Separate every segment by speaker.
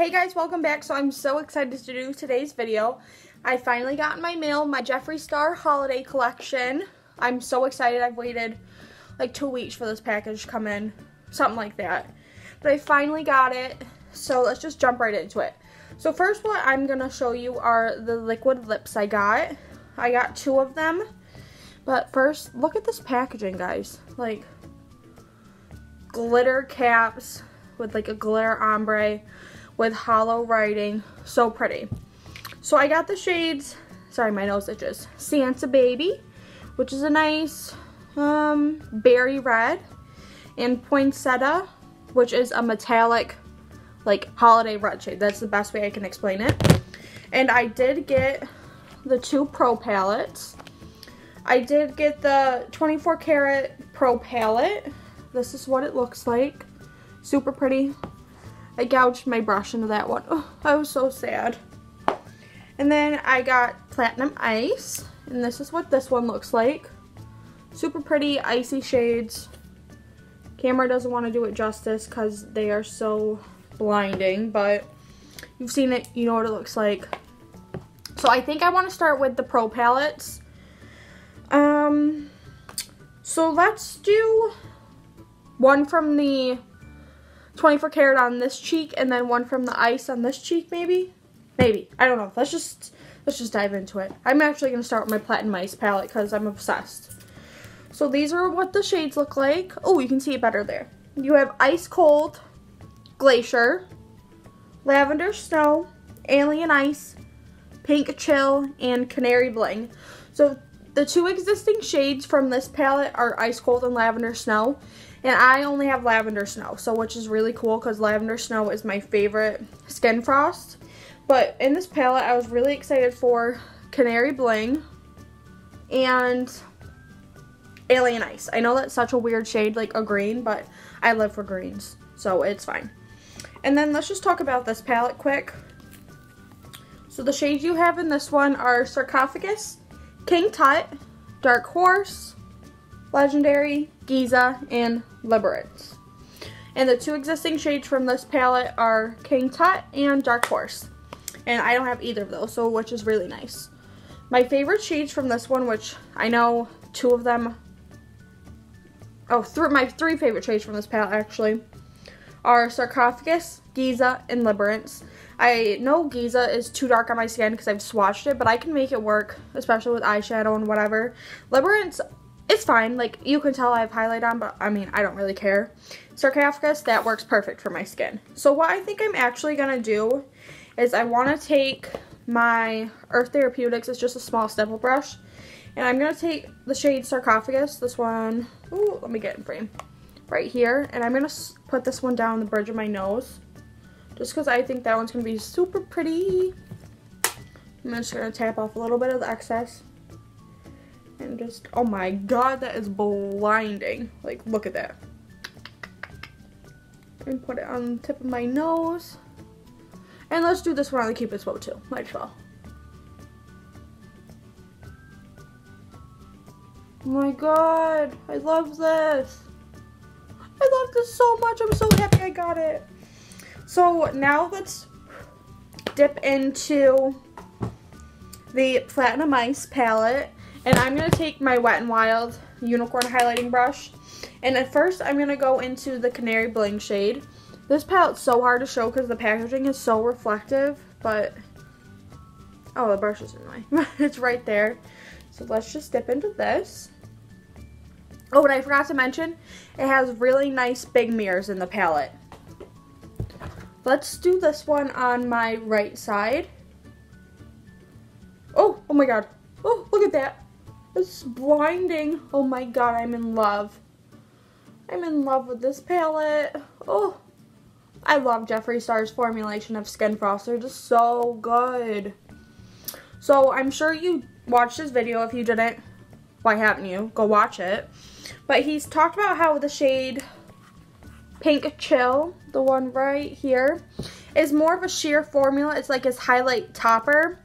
Speaker 1: Hey guys, welcome back. So I'm so excited to do today's video. I finally got in my mail my Jeffree Star holiday collection. I'm so excited. I've waited like two weeks for this package to come in. Something like that. But I finally got it. So let's just jump right into it. So first what I'm going to show you are the liquid lips I got. I got two of them. But first, look at this packaging, guys. Like, glitter caps with like a glitter ombre with hollow writing. So pretty. So I got the shades, sorry my nose itches, Santa Baby, which is a nice um, berry red, and Poinsettia, which is a metallic like holiday red shade. That's the best way I can explain it. And I did get the two Pro palettes. I did get the 24 karat Pro palette. This is what it looks like. Super pretty. I gouged my brush into that one. Oh, I was so sad. And then I got Platinum Ice. And this is what this one looks like. Super pretty icy shades. Camera doesn't want to do it justice because they are so blinding. But you've seen it. You know what it looks like. So I think I want to start with the Pro palettes. Um, so let's do one from the 24 karat on this cheek and then one from the ice on this cheek maybe? Maybe. I don't know. Let's just let's just dive into it. I'm actually to start with my platinum ice palette because i'm obsessed. So these are what the shades look like. Oh you can see it better there. You have ice cold glacier lavender snow alien ice pink chill and canary bling. So the two existing shades from this palette are ice cold and lavender snow and I only have Lavender Snow, so which is really cool because Lavender Snow is my favorite skin frost. But in this palette, I was really excited for Canary Bling and Alien Ice. I know that's such a weird shade, like a green, but I live for greens, so it's fine. And then let's just talk about this palette quick. So the shades you have in this one are Sarcophagus, King Tut, Dark Horse, Legendary, Giza, and Liberace. And the two existing shades from this palette are King Tut and Dark Horse. And I don't have either of those, so which is really nice. My favorite shades from this one, which I know two of them, oh, th my three favorite shades from this palette actually, are Sarcophagus, Giza, and Liberace. I know Giza is too dark on my skin because I've swatched it, but I can make it work, especially with eyeshadow and whatever. Liberace it's fine. Like, you can tell I have highlight on, but I mean, I don't really care. Sarcophagus, that works perfect for my skin. So what I think I'm actually going to do is I want to take my Earth Therapeutics, it's just a small stipple brush, and I'm going to take the shade Sarcophagus, this one, ooh, let me get in frame, right here, and I'm going to put this one down the bridge of my nose, just because I think that one's going to be super pretty. I'm just going to tap off a little bit of the excess and just, oh my god, that is blinding. Like, look at that. And put it on the tip of my nose. And let's do this one on the Cupid's bow too, might as well. Oh my god, I love this. I love this so much. I'm so happy I got it. So now let's dip into the Platinum Ice palette. And I'm going to take my Wet n Wild Unicorn Highlighting Brush. And at first, I'm going to go into the Canary Bling shade. This palette's so hard to show because the packaging is so reflective. But, oh, the brush is in my, it's right there. So let's just dip into this. Oh, and I forgot to mention, it has really nice big mirrors in the palette. Let's do this one on my right side. Oh, oh my god. Oh, look at that. It's blinding. Oh my god, I'm in love. I'm in love with this palette. Oh, I love Jeffree Star's formulation of Skin Frost. They're just so good. So I'm sure you watched this video. If you didn't, why haven't you? Go watch it. But he's talked about how the shade Pink Chill, the one right here, is more of a sheer formula. It's like his highlight topper.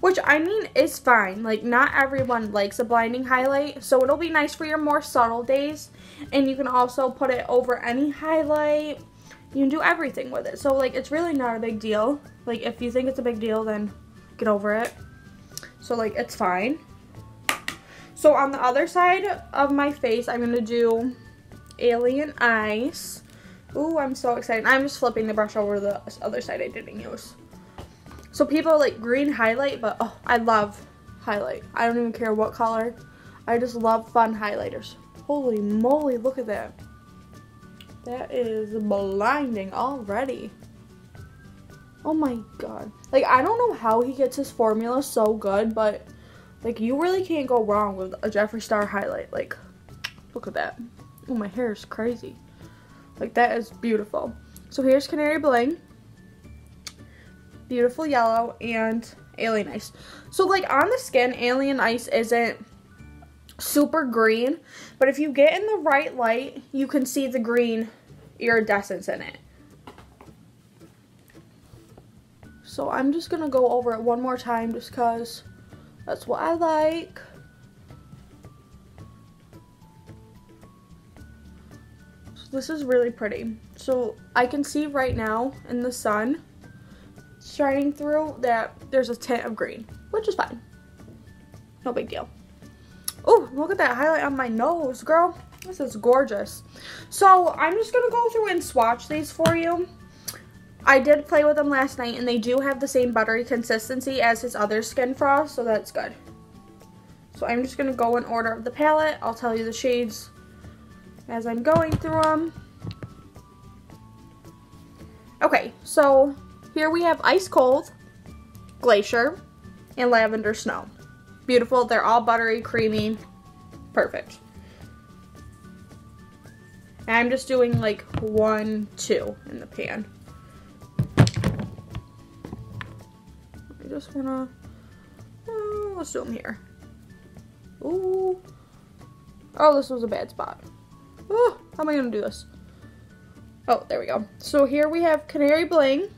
Speaker 1: Which, I mean, is fine. Like, not everyone likes a blinding highlight. So, it'll be nice for your more subtle days. And you can also put it over any highlight. You can do everything with it. So like it's really not a big deal. Like if you think it's a big deal, then get over it. So like it's fine. So on the other side of my face, I'm going to do Alien Ice. Ooh, I'm so excited. I'm just flipping the brush over the other side I didn't use. So people like green highlight, but oh, I love highlight. I don't even care what color. I just love fun highlighters. Holy moly, look at that. That is blinding already. Oh my god. Like, I don't know how he gets his formula so good, but, like, you really can't go wrong with a Jeffree Star highlight. Like, look at that. Oh, my hair is crazy. Like, that is beautiful. So here's Canary Bling. Beautiful yellow and Alien Ice. So, like, on the skin, Alien Ice isn't super green, but if you get in the right light, you can see the green iridescence in it. So I'm just going to go over it one more time just because that's what I like. So this is really pretty. So I can see right now in the sun shining through that there's a tint of green, which is fine. No big deal. Oh, look at that highlight on my nose, girl. This is gorgeous. So I'm just going to go through and swatch these for you. I did play with them last night, and they do have the same buttery consistency as his other Skin Frost, so that's good. So I'm just going to go in order of the palette. I'll tell you the shades as I'm going through them. Okay, so here we have Ice Cold, Glacier, and Lavender Snow. Beautiful. They're all buttery, creamy. Perfect. And I'm just doing like one, two in the pan. I just wanna, oh, let's do them here. Ooh. Oh, this was a bad spot. Oh, how am I gonna do this? Oh, there we go. So here we have Canary Bling,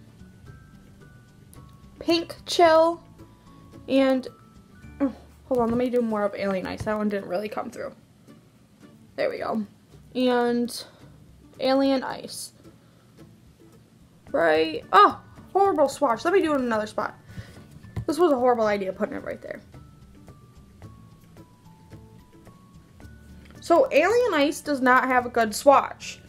Speaker 1: Pink Chill, and oh, Hold on, let me do more of Alien Ice. That one didn't really come through. There we go. And Alien Ice. Right. Oh, horrible swatch. Let me do it in another spot. This was a horrible idea putting it right there. So Alien Ice does not have a good swatch.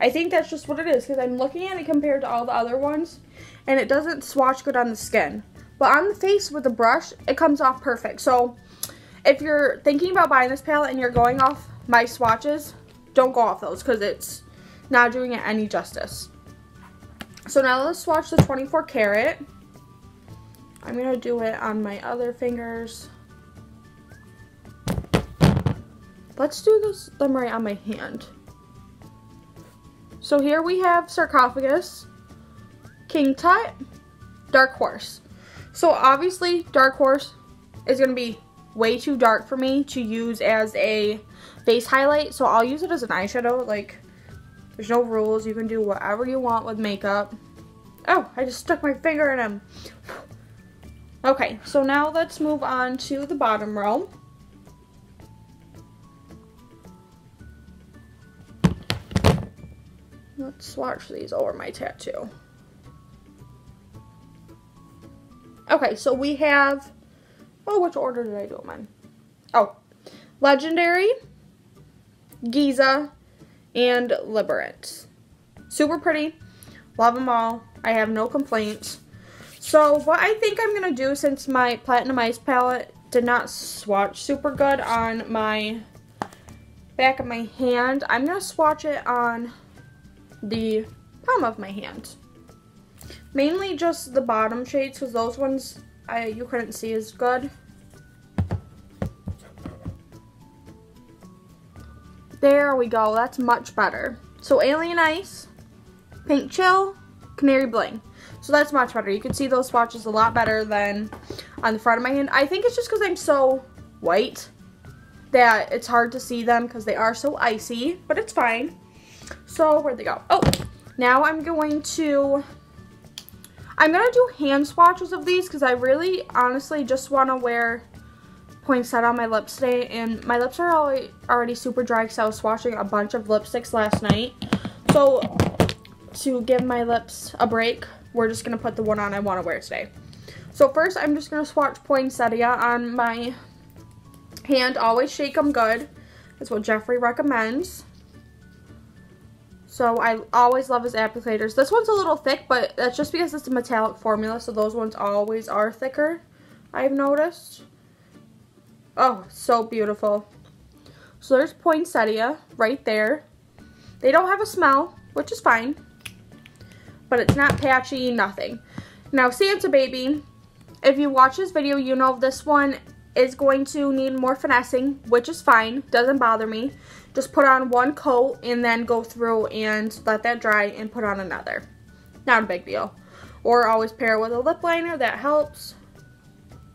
Speaker 1: I think that's just what it is because I'm looking at it compared to all the other ones and it doesn't swatch good on the skin. But on the face with the brush, it comes off perfect. So if you're thinking about buying this palette and you're going off my swatches, don't go off those because it's not doing it any justice. So now let's swatch the 24 karat. I'm going to do it on my other fingers. Let's do this them right on my hand. So here we have Sarcophagus, King Tut, Dark Horse. So obviously Dark Horse is going to be way too dark for me to use as a face highlight. So I'll use it as an eyeshadow. Like, there's no rules. You can do whatever you want with makeup. Oh, I just stuck my finger in him. Okay, so now let's move on to the bottom row. Let's swatch these over my tattoo. Okay, so we have Oh, which order did I do in? Oh, Legendary, Giza, and Liberace. Super pretty. Love them all. I have no complaints. So what I think I'm going to do since my Platinum Ice palette did not swatch super good on my back of my hand, I'm going to swatch it on the palm of my hand. Mainly just the bottom shades because those ones I you couldn't see as good. There we go. That's much better. So Alien Ice, Pink Chill, Canary Bling. So that's much better. You can see those swatches a lot better than on the front of my hand. I think it's just because I'm so white that it's hard to see them because they are so icy, but it's fine. So where'd they go? Oh, now I'm going to I'm going to do hand swatches of these because I really honestly just want to wear poinsettia on my lips today. And my lips are already, super dry because I was swatching a bunch of lipsticks last night. So to give my lips a break, we're just going to put the one on I want to wear today. So first, I'm just going to swatch Poinsettia on my hand. Always shake them good. That's what Jeffree recommends. So I always love his applicators. This one's a little thick, but that's just because it's a metallic formula, so those ones always are thicker, I've noticed. Oh, so beautiful. So there's poinsettia right there. They don't have a smell, which is fine. But it's not patchy, nothing. Now, Santa Baby, if you watch this video, you know this one is going to need more finessing, which is fine. Doesn't bother me. Just put on one coat and then go through and let that dry and put on another. Not a big deal. Or always pair it with a lip liner. That helps.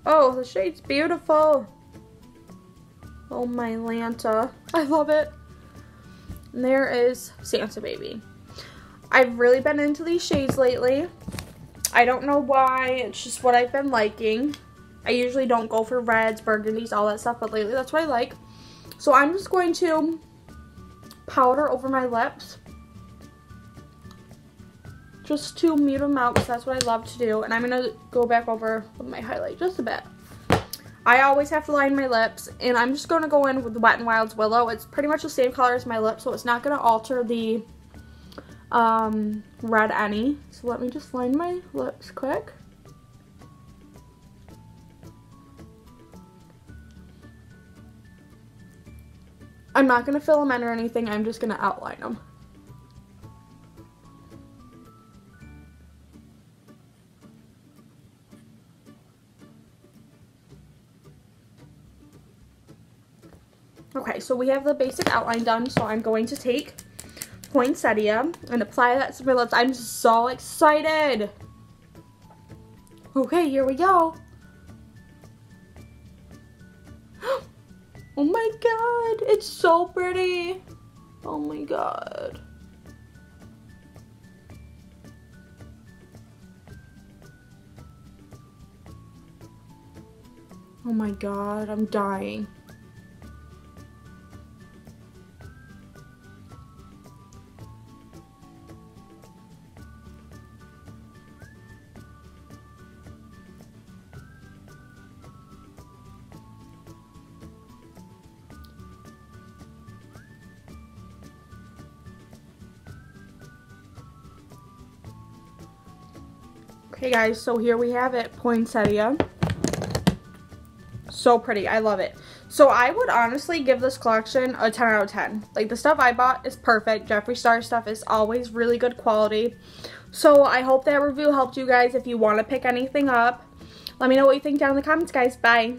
Speaker 1: Oh, the shade's beautiful. Oh my Lanta. I love it. And there is Santa Baby. I've really been into these shades lately. I don't know why. It's just what I've been liking. I usually don't go for reds, burgundies, all that stuff, but lately that's what I like. So I'm just going to powder over my lips. Just to mute them out because that's what I love to do. And I'm going to go back over with my highlight just a bit. I always have to line my lips, and I'm just going to go in with Wet n Wild's Willow. It's pretty much the same color as my lips, so it's not going to alter the um, red any. So let me just line my lips quick. I'm not going to fill them in or anything, I'm just going to outline them. Okay, so we have the basic outline done, so I'm going to take poinsettia and apply that to my lips. I'm so excited. Okay, here we go. Oh my god, it's so pretty. Oh my god. Oh my god, I'm dying. Okay guys, so here we have it, poinsettia. So pretty, I love it. So I would honestly give this collection a 10 out of 10. Like the stuff I bought is perfect. Jeffree Star stuff is always really good quality. So I hope that review helped you guys if you want to pick anything up. Let me know what you think down in the comments guys. Bye.